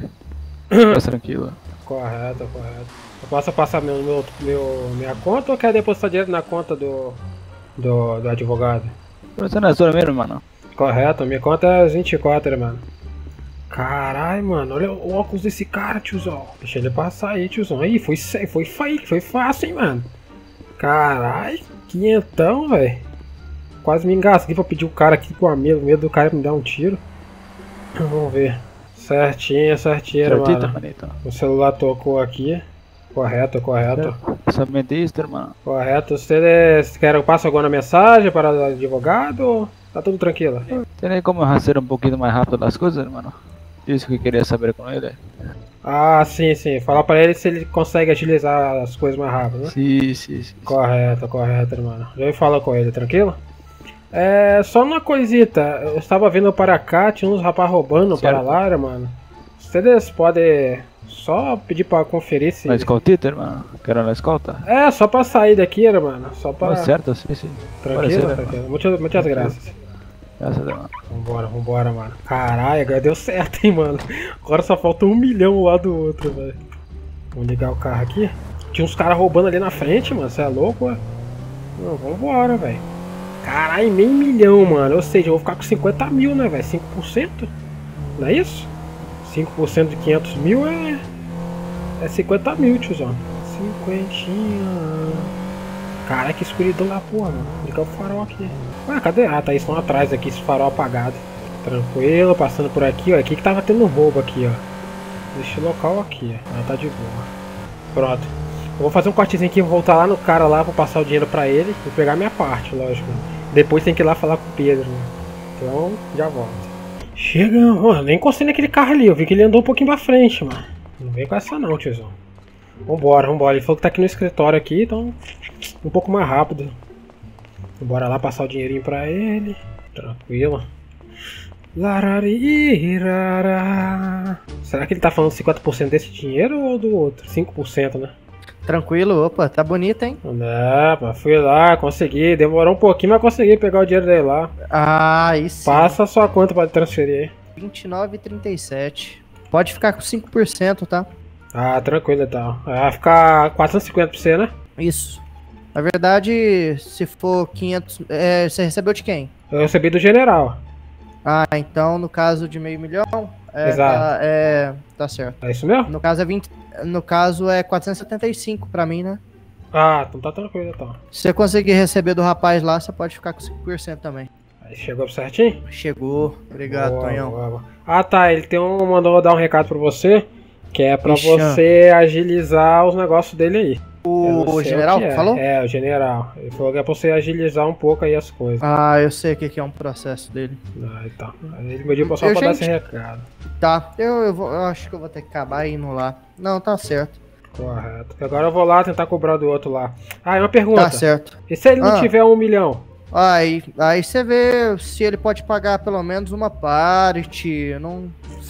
Fica tranquilo. Correto, correto. Eu posso passar meu, meu, meu- minha conta ou quer depositar dinheiro na conta do, do, do advogado? Você não é sua mesmo, hermano? Correto, minha conta é 24, mano. Caralho, mano, olha o óculos desse cara, tiozão. Deixa ele passar aí, tiozão. Aí, foi, foi fake, foi fácil, hein, mano. Caralho, quinhentão, velho. Quase me engasguei pra pedir o cara aqui com a medo, medo do cara me dar um tiro. Vamos ver. Certinho, certinho, Certito, mano. manito. O celular tocou aqui. Correto, correto. Somente isso, hermano. Correto. Vocês querem que eu passe alguma mensagem para o advogado tá tudo tranquilo? Tem como fazer um pouquinho mais rápido as coisas, hermano? Isso que queria saber com ele. Ah, sim, sim. Falar pra ele se ele consegue agilizar as coisas mais rápido, né? Sim, sim, sim. Correto, correto. Já eu falo com ele, tranquilo? É, só uma coisita. Eu estava vindo para cá, tinha uns rapazes roubando Certo. para lá, mano. Vocês podem só pedir pra conferir se. Na escoltita, irmão? Quero na escolta? É, só pra sair daqui, mano. Só pra. Tá certo, sim, sim. Tranquilo, ser, tranquilo. Muitas, muitas graças. Graças a Deus. Vambora, vambora, mano. Caralho, agora deu certo, hein, mano. Agora só falta um milhão lado do outro, velho. Vamos ligar o carro aqui. Tinha uns caras roubando ali na frente, mano. Você é louco, ué? Não, vambora, velho. Caralho, meio milhão, mano. Ou seja, eu vou ficar com 50 mil, né, velho? 5%? Não é isso? 5% de 500 mil é. É 50 mil, tiozão. Cinquentinha. Caralho, que escuridão da porra, mano. Ligar o farol aqui. Ué, cadê? Ah, tá, eles estão atrás aqui, esse farol apagado. Tranquilo, passando por aqui, ó. Aqui que tava tendo roubo aqui, ó. O local aqui, ó. Ah, tá de boa. Pronto. vou fazer um cortezinho aqui, vou voltar lá no cara lá pra passar o dinheiro pra ele e pegar minha parte, lógico. Depois tem que ir lá falar com o Pedro, né? Então, já volto. Chegamos, mano. Nem encostei naquele carro ali. Eu vi que ele andou um pouquinho pra frente, mano. Não vem com essa não, tiozão. Vambora, vambora. Ele falou que tá aqui no escritório aqui, então um pouco mais rápido. Bora lá passar o dinheirinho pra ele. Tranquilo. Lararirara. Será que ele tá falando 50% desse dinheiro ou do outro? 5%, né? Tranquilo, opa, tá bonito, hein? Não, pá, fui lá, consegui. Demorou um pouquinho, mas consegui pegar o dinheiro dele lá. Ah, isso. Passa a sua conta pra transferir aí. 29,37. Pode ficar com 5%, tá? Ah, tranquilo então. Vai ficar 450 pra você, né? Isso. Na verdade, se for 500. É, você recebeu de quem? Eu recebi do general. Ah, então no caso de meio milhão. É, Exato. Tá, é, tá certo. É isso mesmo? No caso é 20. No caso é 475 pra mim, né? Ah, então tá tranquilo então. Se você conseguir receber do rapaz lá, você pode ficar com 5% também. Aí chegou certinho? Chegou. Obrigado, Boa, Tonhão. boa, boa. Ah tá, ele tem um, mandou dar um recado pra você. Que é pra Ixi, você agilizar os negócios dele aí. O general que é. falou? É, o general. Ele falou que é pra você agilizar um pouco aí as coisas. Ah, eu sei o que é um processo dele. Ah, então. Ele pediu só Eu, pra dar gente- esse recado. Tá, eu, eu, vou- eu acho que eu vou ter que acabar indo lá. Não, tá certo. Correto. Agora eu vou lá tentar cobrar do outro lá. Ah, e uma pergunta. Tá certo. E se ele não Ah. tiver um milhão? Aí, aí você vê se ele pode pagar pelo menos uma parte. Não,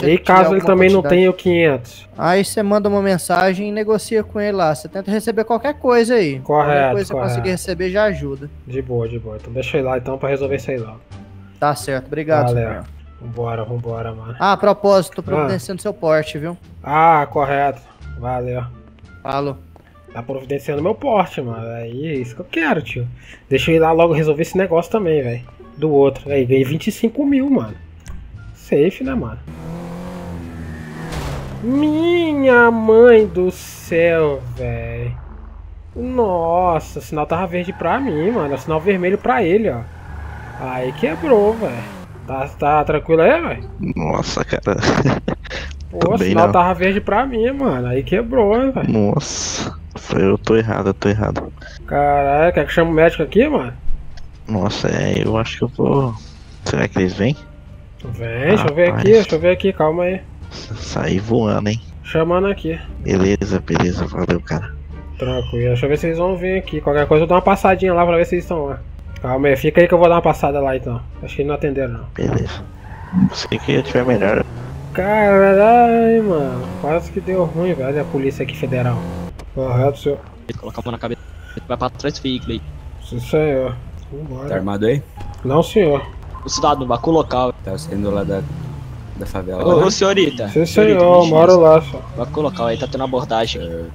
E caso ele também não quantidade. tenha o 500? Aí você manda uma mensagem e negocia com ele lá. Você tenta receber qualquer coisa aí. qualquer Correto, coisa que você conseguir receber já ajuda. De boa, de boa. Então deixa ir lá então pra resolver isso aí lá. Tá certo, obrigado. Valeu. Vambora, vambora, mano. Ah, a propósito, tô providenciando seu porte, viu? Ah, correto. Valeu. Falou. Tá providenciando meu porte, mano. Aí é isso que eu quero, tio. Deixa eu ir lá logo resolver esse negócio também, velho. Do outro. Aí ganhei 25 mil, mano. Safe, né, mano? Minha mãe do céu, velho. Nossa, o sinal tava verde pra mim, mano. O sinal vermelho pra ele, ó. Aí quebrou, velho. Tá, tá tranquilo aí, velho? Nossa, cara. Pô, o sinal não. tava verde pra mim, mano. Aí quebrou, velho. Nossa. Eu tô errado, eu tô errado. Caralho, quer que chame o médico aqui, mano? Nossa, é, eu acho que eu vou. Será que eles vêm? Vem, deixa eu ver aqui, deixa eu ver aqui, calma aí. Sair voando, hein? Chamando aqui. Beleza, beleza, valeu, cara. Tranquilo, deixa eu ver se eles vão vir aqui. Qualquer coisa eu dou uma passadinha lá pra ver se eles estão lá. Calma aí, fica aí que eu vou dar uma passada lá então. Acho que eles não atenderam não. Beleza. Sei que ia tiver melhor. Caralho, mano. Quase que deu ruim, velho, a polícia aqui federal. Correto, senhor. Colocar a mão na cabeça. Vai pra trás do veículo aí. Sim, senhor. Vambora. Tá armado aí? Não, senhor. O cidadão, vai colocar. Tá saindo lá da, da favela. Ô, né? ô senhorita. Sim, senhorita, senhor, vinte moro lá, só. Vai colocar aí, tá tendo abordagem.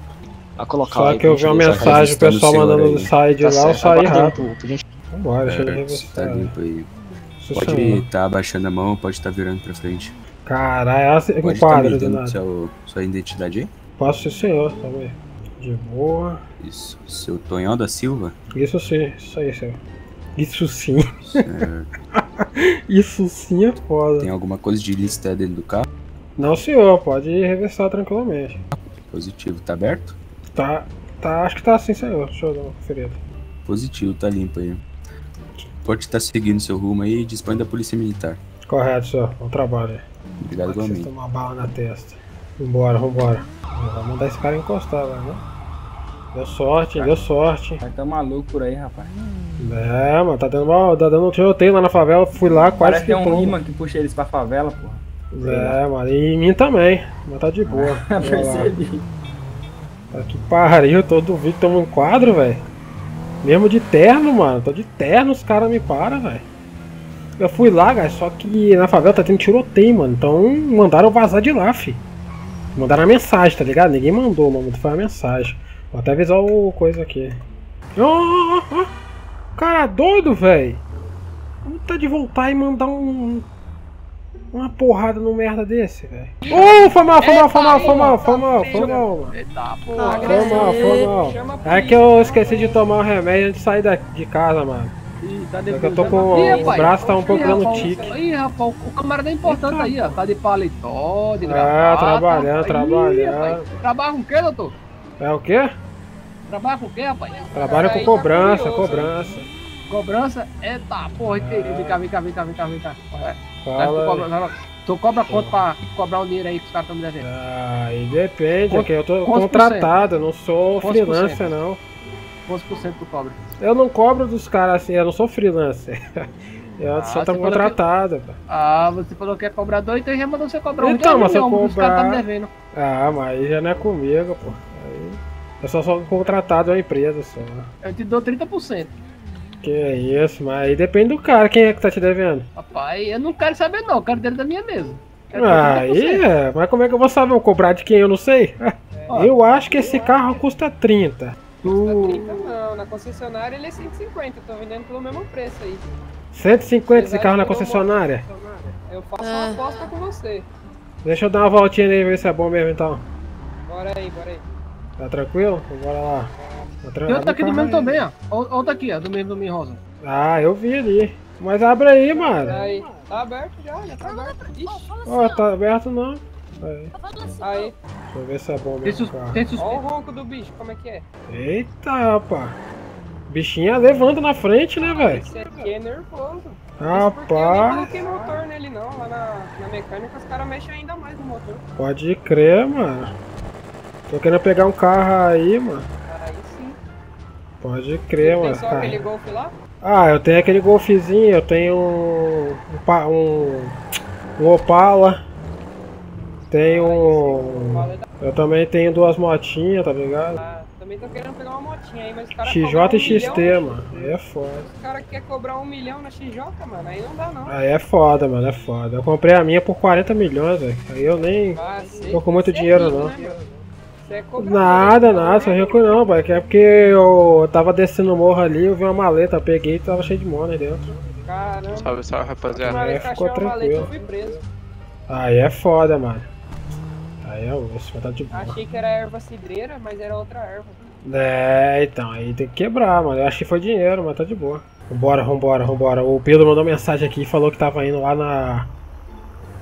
Vai colocar Só aí. que eu vi uma mensagem, o tá pessoal registrando mandando o senhor sair de aí. lá, eu certo, saí aguardando rápido. gente- Vambora, deixa eu É, revistar. tá limpo aí. Sim, Pode senhor. estar abaixando a mão, pode estar virando pra frente. Caralho, assim, Pode com estar quadro me do dando nada. seu, sua identidade aí? Posso sim, senhor, calma aí. De boa. Isso. Seu Tonhão da Silva? Isso sim, isso aí, senhor. Isso sim. Isso sim é foda. Tem alguma coisa de ilícita dentro do carro? Não, senhor, pode reversar tranquilamente. Positivo, tá aberto? Tá, tá, acho que tá assim, senhor. Deixa eu dar uma conferida. Positivo, tá limpo aí. Pode estar seguindo seu rumo aí e dispõe da polícia militar. Correto, senhor. Bom trabalho aí. Obrigado Vocês igualmente. tomam uma bala na testa. Vambora, vambora. Não vai mandar esse cara encostar, velho, né? Deu sorte, deu sorte. Vai tá maluco por aí, rapaz. É, mano, tá dando, mal, tá dando um tiroteio lá na favela. Fui lá, quase Parece que que é um imã que puxa eles pra favela, porra. É, mano, e em mim também. Mas tá de boa. Lá. Percebi. Tá que pariu, todo vídeo toma um quadro, velho. Mesmo de terno, mano. Tô de terno, os caras me param, velho. Eu fui lá, cara, só que na favela tá tendo tiroteio, mano. Então mandaram vazar de lá, fi. Mandaram a mensagem, tá ligado? Ninguém mandou, mano. Foi a mensagem. Vou até avisar o coisa aqui. Ó, ó, ó. Cara doido, velho. Puta de voltar e mandar um. Uma porrada no merda desse, velho. Ô, foi mal, foi mal, foi mal, foi mal, foi mal, foi mal, Foi mal, foi mal. É que eu esqueci de tomar o remédio antes de sair da, de casa, mano. Tá É que eu tô com. Ih, O braço tá um pouco Ih, dando tique. Ih, rapaz, o camarada é importante aí, ó. Tá de paletó, de Ah, gravata. trabalhando, Ih, trabalhando. rapaz, Trabalha com o quê, doutor? É o quê? Trabalha com o quê, rapaz? Trabalha com Aí, cobrança, tá cobrança. Cobrança? Eita, porra, que vem cá, vem cá, vem cá, vem cá, vem cá. Fala Tu cobra, quanto pra cobrar o dinheiro aí que os caras estão me devendo? Aí depende, é Quanto- que eu tô contratado, eu não sou Quantos freelancer não. Quantos por cento tu cobra? Eu não cobro dos caras assim, eu não sou freelancer. Eu Ah, só tô contratado. pô. Ah, você falou que é cobrador, então já mandou você cobrar um Então, mas se eu milhão, os caras tá me cobrar. devendo. Ah, mas aí já não é comigo, pô. Aí eu só sou contratado da empresa só. Eu te dou 30%. Que é isso, mas aí depende do cara, quem é que tá te devendo? Rapaz, eu não quero saber não, eu quero dele da minha mesa. 30%. é, mas como é que eu vou saber? Eu cobrar de quem eu não sei? Ó. Eu acho que esse carro custa 30. Tu... 30 não, na concessionária ele é 150, eu tô vendendo pelo mesmo preço aí. 150 esse carro na concessionária? Eu faço uma aposta com você. Deixa eu dar uma voltinha aí ver se é bom mesmo então. Bora aí, bora aí. Tá tranquilo? Bora lá. Tá Tem outro aqui do mesmo também. ó. Outro aqui, ó, do mesmo do Mi Rosa. Ah, eu vi ali. Mas abre aí, mano. Aí, tá aberto já, já tá aberto. Ixi. Ó, tá aberto não. Aí, Aí, deixa eu ver se é bom mesmo. tem sus- ó o ronco do bicho, como é que é? Eita, rapaz. Bichinha levando na frente, né, velho? Esse aqui é nervoso. Isso porque eu Rapaz, coloquei motor nele não, lá na, na mecânica os caras mexem ainda mais no motor. pode crer, mano. Tô querendo pegar um carro aí, mano. Aí sim. Pode crer, Tem mano. só cara. aquele Golf lá? Ah, eu tenho aquele golfezinho, eu tenho um. um, um, um Opala. Tenho um. Eu também tenho duas motinhas, tá ligado? Ah, também tô querendo pegar uma motinha aí, mas os caras XJ e um XT, milhão. mano. Aí é foda. Os caras querem cobrar um milhão na XJ, mano, aí não dá não. Aí é foda, mano, é foda. Eu comprei a minha por 40 milhões, velho. Aí eu nem Ah, sei. tô com muito Você é dinheiro, rico, não. né? Você é cobrador, Nada, então, nada, sou né? rico não, pai. Que é porque eu tava descendo o morro ali, eu vi uma maleta, peguei e tava cheio de money dentro. Caramba. Salve, salve, rapaziada. eu ficou maleta, tranquilo. fui preso. Aí é foda, mano. Aí é osso, mas tá de boa. Achei que era erva cidreira, mas era outra erva. É, então, aí tem que quebrar, mano. Eu achei que foi dinheiro, mas tá de boa. Vambora, vambora, vambora. O Pedro mandou mensagem aqui e falou que tava indo lá na.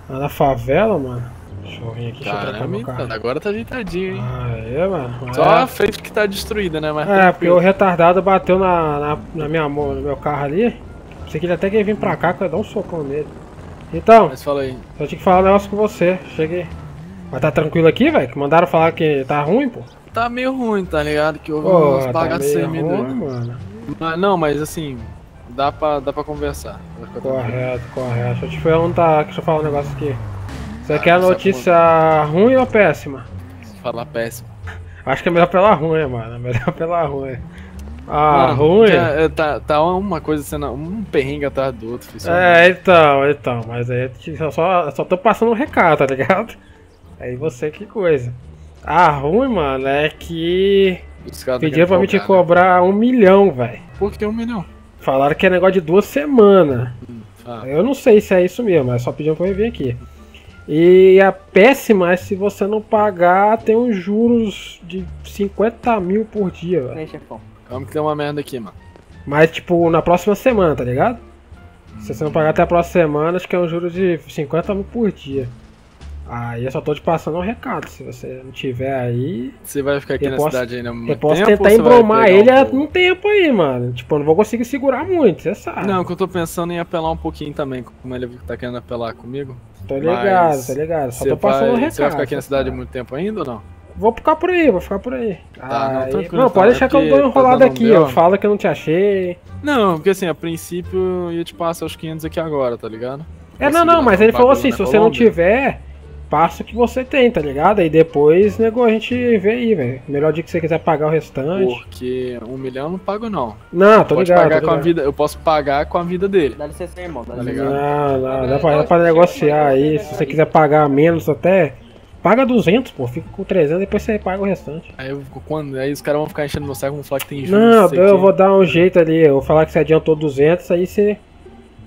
lá na favela, mano. Deixa eu vir aqui, deixa eu Caramba, carro. então, agora tá ajeitadinho, hein? Aí, mano. Só é. a frente que tá destruída, né? Mas É, porque tranquilo. o retardado bateu na, na, na minha mão, no meu carro ali. Pensei que ele até que ia vir pra cá, que eu ia dar um socão nele. Então, Mas fala aí. eu tinha que falar um negócio com você. Cheguei. Mas tá tranquilo aqui, velho? Que mandaram falar que tá ruim, pô? Tá meio ruim, tá ligado? Que houve Pô, uns tá meio meio ruim, mano. Mas, não, mas assim, dá pra, dá pra conversar. Correto, correto. Deixa eu te perguntar, deixa eu falar um negócio aqui. Você Ah, quer a é notícia ruim ou péssima? Falar péssimo. Acho que é melhor pela ruim, mano. É melhor pela ruim. Ah, Mano, ruim? já- é, tá, tá uma coisa sendo. Um perrengue atrás do outro, filho. É, então, então. Mas aí eu só, só tô passando um recado, tá ligado? Aí você que coisa. Ah, ruim, mano, é que. Caras Pediram pra me te folgar, né? cobrar um milhão, velho. Por que um milhão? Falaram que é negócio de duas semanas. Ah. Eu não sei se é isso mesmo, mas só pediram pra eu vir aqui. E a péssima é se você não pagar, tem uns juros de 50 mil por dia, velho. Chefão? Calma que tem uma merda aqui, mano. Mas, tipo, na próxima semana, tá ligado? Se você não pagar até a próxima semana, acho que é um juro de 50 mil por dia. Aí eu só tô te passando um recado. Se você não tiver aí. Você vai ficar aqui na posso- cidade ainda muito Eu posso tempo tentar embromar ele um um tempo aí, mano. Tipo, eu não vou conseguir segurar muito, você sabe. Não, que eu tô pensando em apelar um pouquinho também, como ele tá querendo apelar comigo. Tô ligado, Mas tô ligado. Só tô passando vai- um recado. Você vai ficar aqui na cidade sabe. muito tempo ainda ou não? Vou ficar por aí, vou ficar por aí. Tá, não, Aí- tranquilo, não, pode é deixar que eu dou tá enrolado um aqui. B.O. Eu falo que eu não te achei. Não, porque assim, a princípio eu ia te passar os 500 aqui agora, tá ligado? É, não, não, mas ele falou assim: se você não tiver, passa o que você tem, tá ligado? Aí depois, nego, a gente vê aí, velho. Melhor dia que você quiser pagar o restante. Porque um milhão eu não pago não. Não, tô Pode ligado, pagar tô com a ligado. vida, eu posso pagar com a vida dele. Dá licença aí, irmão. Dá Tá licença. ligado? Não, não, dá pra, dá pra negociar aí. Se você quiser pagar menos até, paga 200, pô. Fica com 300 depois você paga o restante. Aí, eu, quando, aí os caras vão ficar enchendo meu saco, vão falar que tem juros. Não, eu que. vou dar um jeito ali. Eu vou falar que você adiantou 200, aí você.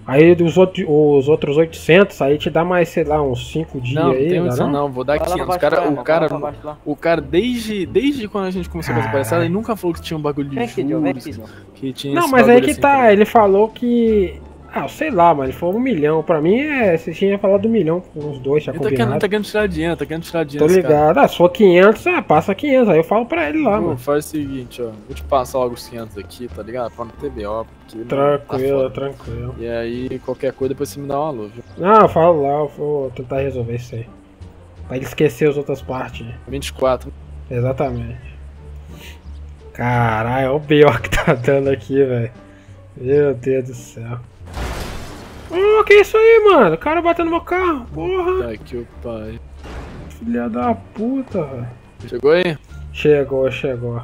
Aí os, outros os outros 800, aí te dá mais, sei lá, uns 5 dias Não, não aí. tem dá opção não, vou dar Vai lá 500. pra O cara, o cara, o cara desde, desde quando a gente começou com essa palhaçada, ele nunca falou que tinha um bagulho de juros, que tinha Não, mas aí que assim, tá, ele falou que Ah, sei lá, mano. Foi um milhão. Pra mim, é. Você tinha falado do milhão com os dois, já Ele tá querendo, combinado. tá querendo tirar dinheiro, tá querendo tirar dinheiro. Tô esse cara. ligado. Ah, se for 500, ah, passa 500. Aí eu falo pra ele lá, Pô, mano. Faz o seguinte, ó. Vou te passar logo os 500 aqui, tá ligado? Pra não ter BO. Porque Tranquilo, tá tranquilo. E aí, qualquer coisa, depois você me dá um alô, viu? Não, eu falo lá, eu vou tentar resolver isso aí. Pra ele esquecer as outras partes. 24. Exatamente. Caralho, olha o B.O. que tá dando aqui, velho. Meu Deus do céu. Ô, que isso aí, mano? O cara bateu no meu carro. Porra. Tá aqui o pai. Filha da puta, velho. Chegou aí? Chegou, chegou.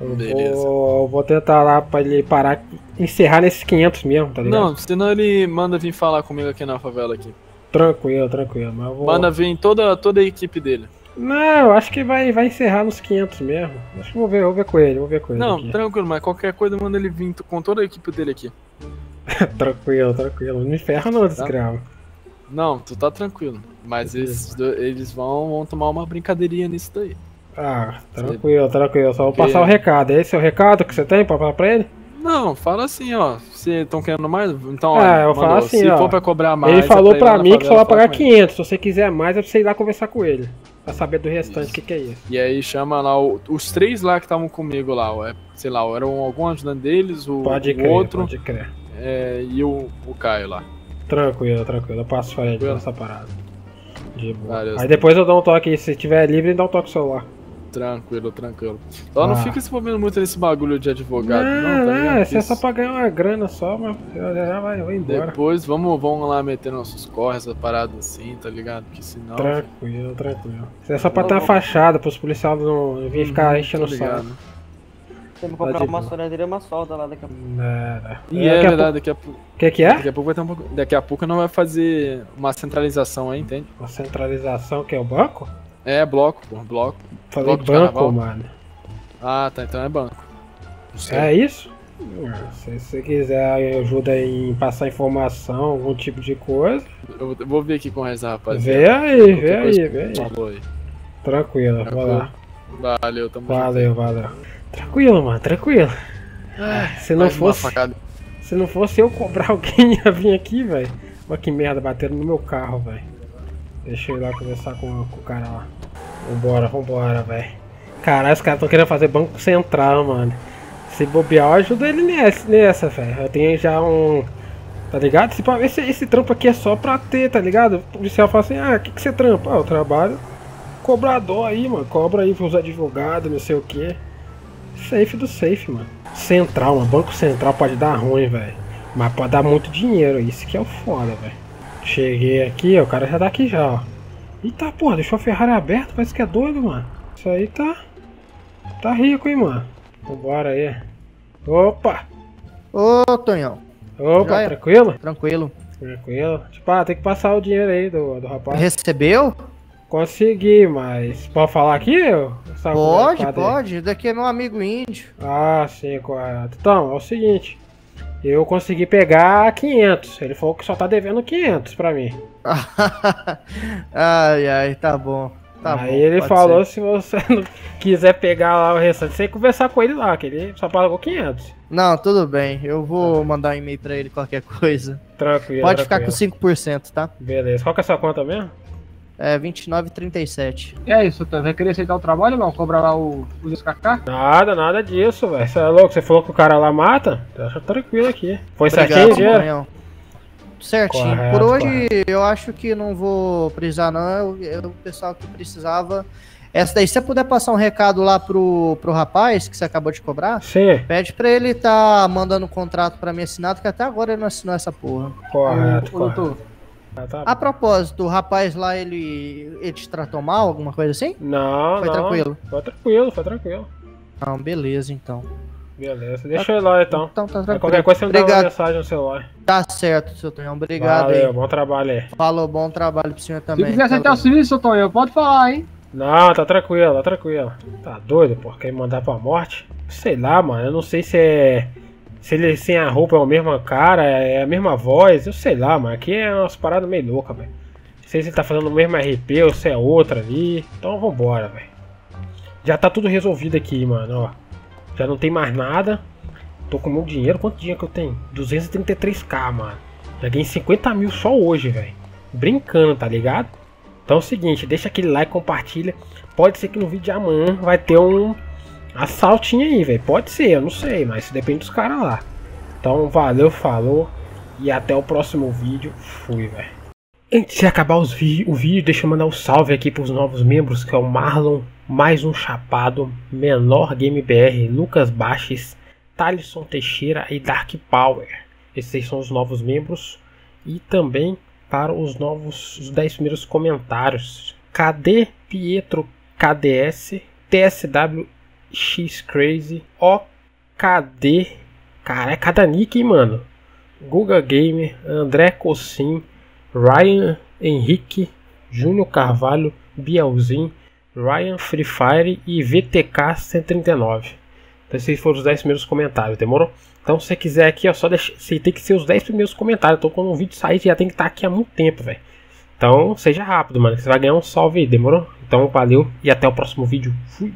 Eu Beleza. vou, eu vou tentar lá pra ele parar, encerrar nesses 500 mesmo, tá ligado? Não, senão ele manda vir falar comigo aqui na favela aqui. Tranquilo, tranquilo. Mas vou... Manda vir toda, toda a equipe dele. Não, eu acho que vai, vai encerrar nos 500 mesmo. Acho que vou ver, vou ver com ele, vou ver com ele. Não, aqui. tranquilo, mas qualquer coisa manda ele vir com toda a equipe dele aqui. tranquilo, tranquilo. Não me ferra não, desgrava. Não, tu tá tranquilo. Mas eles, eles vão, vão tomar uma brincadeirinha nisso daí. Ah, tranquilo, tranquilo. Só vou Porque- passar o recado. Esse é o recado que você tem pra falar pra ele? Não, fala assim, ó. Vocês estão querendo mais? Então, olha, eu falo assim, se ó. for pra cobrar mais. ele é falou ir pra na mim que só vai pagar falar com ele. 500. Se você quiser mais, é pra você ir lá conversar com ele. Pra saber do restante o que, que é isso. E aí chama lá o- os três lá que estavam comigo lá, é, sei lá, eram algum ajudante deles, o, Pode o crer, outro pode crer. É, e o, o Caio lá. Tranquilo, tranquilo. Eu passo pra ele essa parada. De boa. Valeu, Aí depois eu dou um toque. Se tiver livre, dá um toque no celular. Tranquilo, tranquilo. Só não Ah. fica se envolvendo muito nesse bagulho de advogado, não, não, tá ligado? isso é só pra ganhar uma grana só, mas já, vai, vai embora. Depois vamos, vamos lá meter nossos corres, essa parada assim, tá ligado? Porque senão. Tranquilo, tranquilo. Isso é só pra ter uma fachada, pros policiais não virem ficar enchendo o saco. Ligado. Tem que comprar uma boa. sonadeira e uma solda lá daqui a pouco. Nada. E é, Daqui a verdade, pouco- daqui a pouco. Que que é? Daqui a pouco vai ter um pouco. Daqui a pouco não vai fazer uma centralização aí, entende? Uma centralização que é o banco? É, bloco, pô, bloco. Falei bloco banco, mano. Ah, tá, então é banco. É isso? Se você quiser ajuda em passar informação, algum tipo de coisa, Eu vou ver aqui com o resto, rapaziada. vê aí, vê aí, vê aí. Falou aí. Tranquilo, vai lá. Valeu, tamo junto. Valeu, valeu. Tranquilo, mano, tranquilo. Ai, se não fosse. Se não fosse eu cobrar alguém ia vir aqui, velho. Olha que merda, bateram no meu carro, velho. Deixa eu ir lá conversar com, com o cara lá. Vambora, vambora, velho. Caralho, os caras estão querendo fazer banco central, mano. Se bobear, eu ajudo ele nessa, nessa velho. Eu tenho já um. Tá ligado? Se, pá, esse, esse trampo aqui é só pra ter, tá ligado? O policial fala assim: ah, o que, que você trampa? Ah, eu trabalho cobrador aí, mano. Cobra aí pros advogados, não sei o que. Safe do safe, mano. Central, mano. Banco central pode dar ruim, velho. Mas pode dar muito dinheiro. Isso que é o foda, velho. Cheguei aqui, ó, o cara já tá aqui já, ó. Eita, porra, deixou a Ferrari aberta, parece que é doido, mano. Isso aí tá. Tá rico, hein, mano. Vambora aí. Opa! Ô, Tonhão. Opa, Joia? tranquilo? Tranquilo. Tranquilo. Tipo, ah, tem que passar o dinheiro aí do, do rapaz. Recebeu? Consegui, mas. Pode falar aqui? Pode, aí? pode. Daqui é meu amigo índio. Ah, sim, correto. Então, é o seguinte. Eu consegui pegar 500. Ele falou que só tá devendo 500 pra mim. ai, ai, tá bom. Tá Aí bom, ele falou ser. se você não quiser pegar lá o restante, você conversar com ele lá, que ele só pagou 500. Não, tudo bem. Eu vou mandar um e-mail pra ele qualquer coisa. Tranquilo. Pode ficar com tranquilo. 5%, tá? Beleza. Qual que é a sua conta mesmo? É 29,37. E é isso, tu vai querer aceitar o trabalho não? Cobrar lá o, os SKK? Nada, nada disso, velho. Você é louco? Você falou que o cara lá mata? Deixa tranquilo aqui. Foi Obrigado, certinho dinheiro? Certinho. Correto, Por hoje, eu acho que não vou precisar, não. Eu, eu- o pessoal que precisava. Essa daí, se você puder passar um recado lá pro, pro rapaz que você acabou de cobrar, Sim. pede pra ele tá mandando um contrato pra mim assinado, que até agora ele não assinou essa porra. Correto, correto. doutor, Ah, tá A propósito, o rapaz lá, ele, ele te tratou mal, alguma coisa assim? Não, Foi não. tranquilo? Foi tranquilo, foi tranquilo. Não, beleza, então. Beleza. Deixa eu ir lá então. Então tá tranquilo. Qualquer coisa você me dá uma Obrigado. mensagem no celular. Tá certo, seu Tonhão. Obrigado Valeu, aí. bom trabalho aí. Falou, bom trabalho pro senhor Se também. quiser aceitar o Falou. serviço, Tonho, pode falar, hein? Não, tá tranquilo, tá tranquilo. Tá doido, pô? Quer me mandar pra morte? Sei lá, mano. Eu não sei se é. Se ele sem a roupa é o mesmo cara, é a mesma voz. Eu sei lá, mano. Aqui é umas paradas meio loucas, velho. Não sei se ele tá fazendo o mesmo RP ou se é outra ali. Então vambora, velho. Já tá tudo resolvido aqui, mano, ó. Já não tem mais nada. Tô com meu dinheiro. Quanto dinheiro que eu tenho? 233k, mano. Já ganhei 50 mil só hoje, velho. Brincando, tá ligado? Então é o seguinte, deixa aquele like, compartilha. Pode ser que no vídeo de amanhã vai ter um assaltinho aí, velho. Pode ser, eu não sei, mas depende dos caras lá. Então valeu, falou. E até o próximo vídeo. Fui, velho. Antes de acabar os o vídeo, deixa eu mandar um salve aqui para os novos membros, que é o Marlon, mais um Chapado, Menor Game BR, Lucas Baches, Thalisson Teixeira e Dark Power. Esses são os novos membros. E também para os novos os 10 primeiros comentários. Cadê Pietro KDS, TSW X Crazy, OKD, cara, é cada nick, hein, mano. Guga Gamer, André Cossim, Ryan Henrique, Júnior Carvalho, Bielzin, Ryan Free Fire e VTK 139. Então esses foram os 10 primeiros comentários, demorou? Então se você quiser aqui, ó, só deixa, você tem que ser os 10 primeiros comentários. Então quando o vídeo sair, já tem que estar aqui há muito tempo, velho. Então seja rápido, mano, que você vai ganhar um salve aí, demorou? Então valeu e até o próximo vídeo. Fui!